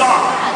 side.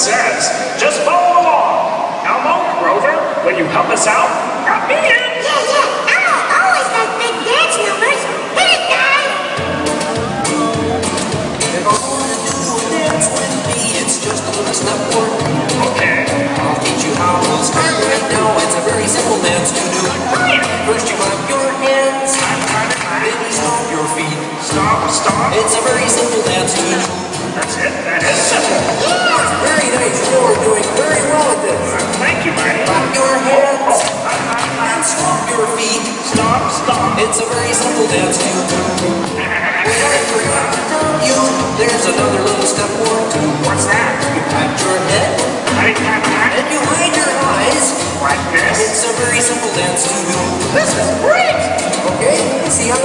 says. Just follow along. Now, Monk, Rover, will you help us out? Help me out? Yeah, yeah. Always big dance numbers. If want to do a dance with me, it's just a little step forward. Okay. I'll teach you how to right now. It's a very simple dance sigan